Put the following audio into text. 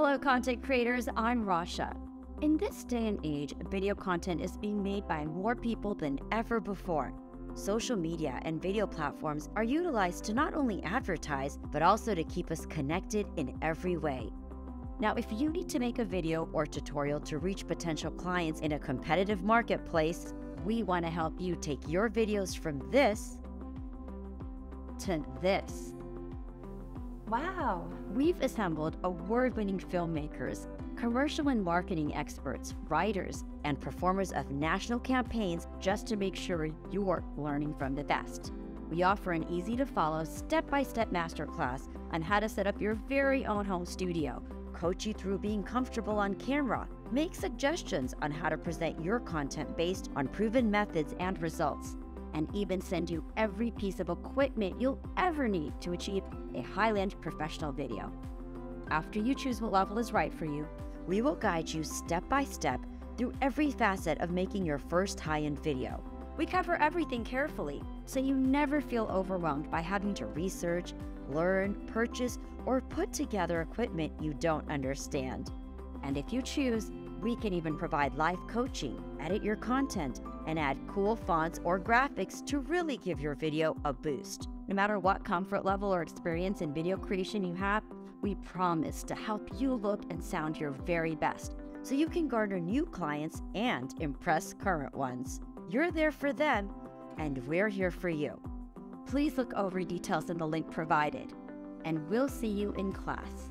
Hello, content creators. I'm Rasha. In this day and age, video content is being made by more people than ever before. Social media and video platforms are utilized to not only advertise, but also to keep us connected in every way. Now, if you need to make a video or tutorial to reach potential clients in a competitive marketplace, we want to help you take your videos from this to this. Wow. We've assembled award winning filmmakers, commercial and marketing experts, writers, and performers of national campaigns just to make sure you're learning from the best. We offer an easy to follow, step by step masterclass on how to set up your very own home studio, coach you through being comfortable on camera, make suggestions on how to present your content based on proven methods and results, and even send you every piece of equipment you'll ever need to achieve a Highland professional video. After you choose what level is right for you, we will guide you step by step through every facet of making your first high end video. We cover everything carefully so you never feel overwhelmed by having to research, learn, purchase, or put together equipment you don't understand. And if you choose, we can even provide live coaching, edit your content, and add cool fonts or graphics to really give your video a boost. No matter what comfort level or experience in video creation you have, we promise to help you look and sound your very best so you can garner new clients and impress current ones. You're there for them, and we're here for you. Please look over details in the link provided, and we'll see you in class.